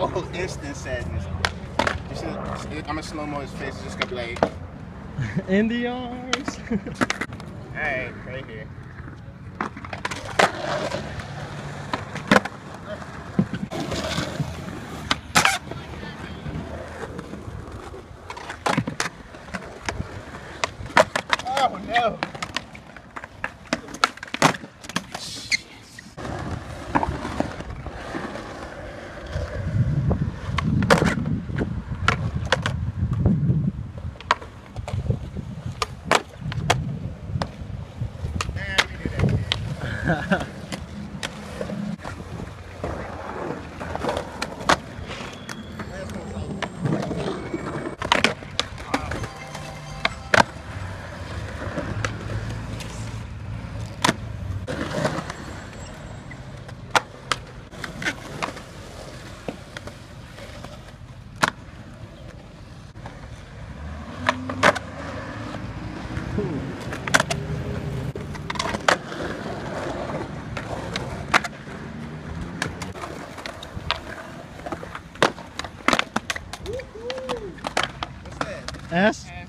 Oh, instant sadness. See, I'm gonna slow mo his face. It's just gonna be like, In the arms. alright, right here. Oh no! Man, What's that? S.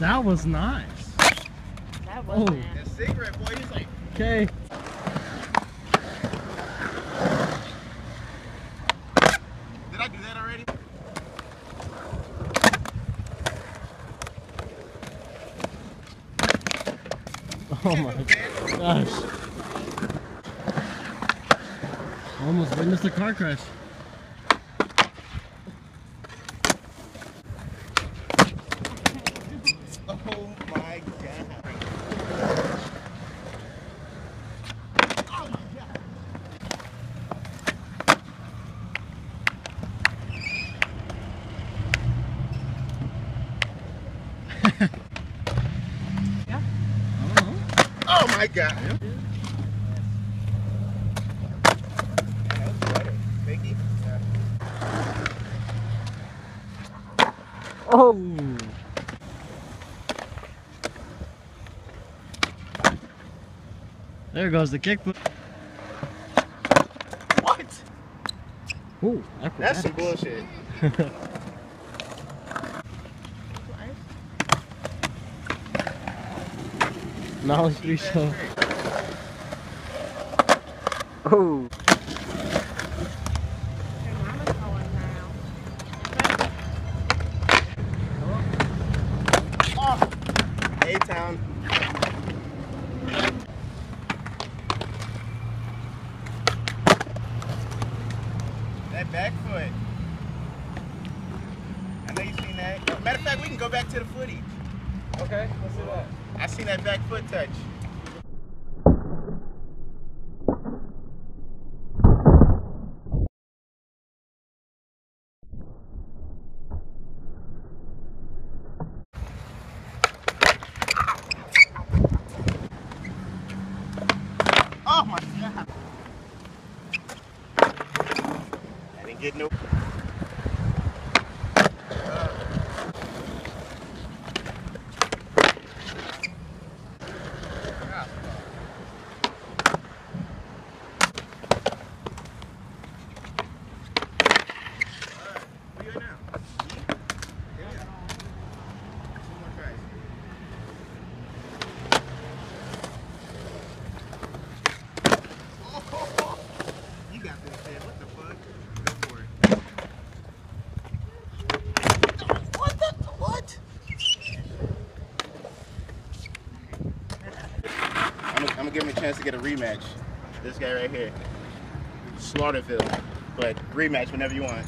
That was nice. That Oh. wasn't That cigarette boy, he's like, Okay. did I do that already? Oh my gosh. Almost witnessed a car crash. Oh my god. Oh god. Yeah. I don't know. Oh my god. Yeah, that was better. Mickey? Yeah. Oh. There goes the kickflip. What? Ooh, That's some acrobatics. bullshit. Knowledge three show. Oh. A-Town. That back foot. I know you seen that. Matter of fact, we can go back to the footage. Okay, let's do that. I seen that back foot touch. Oh my god. I didn't get no. Where you at now? Yeah. Two more tries. You got this, man. What the fuck? Go for it. What the? What? I'm gonna, I'm gonna give him a chance to get a rematch. This guy right here. Slaughterville. But rematch whenever you want.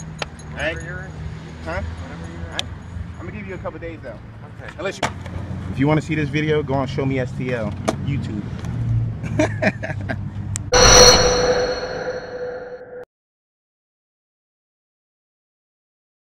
Alright? Huh? Alright? I'm gonna give you a couple days though. Okay. Unless you. If you want to see this video, go on Show Me STL YouTube.